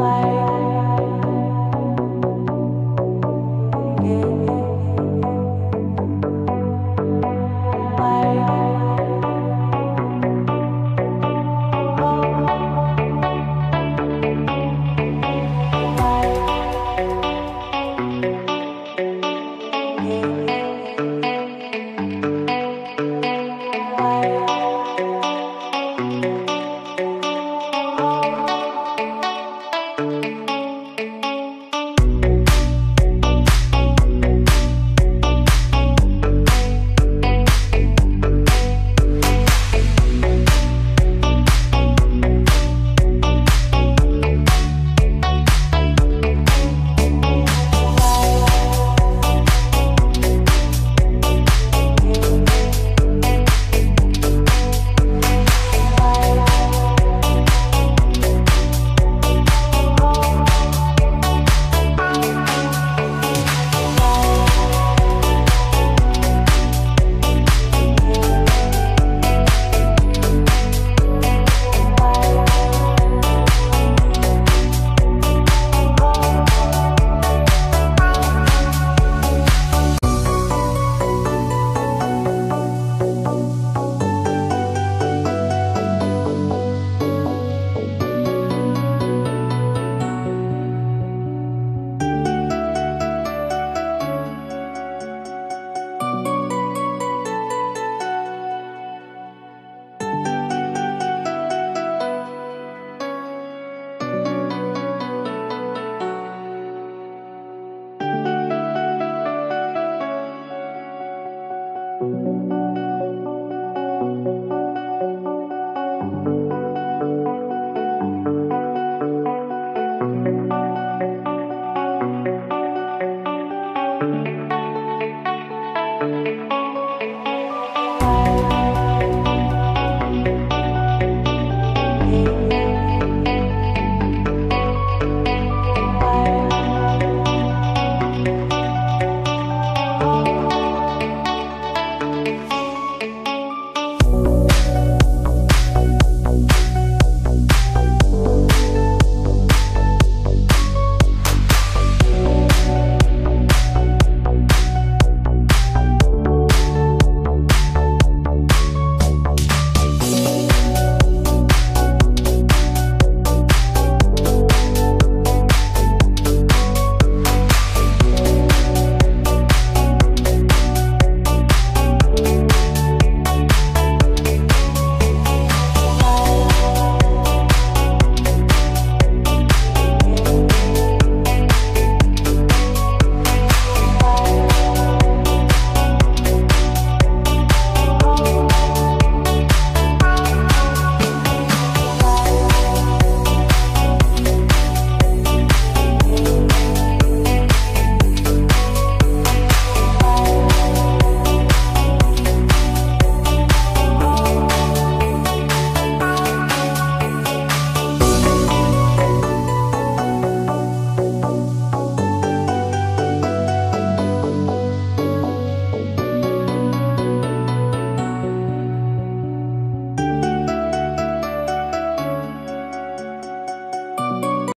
life.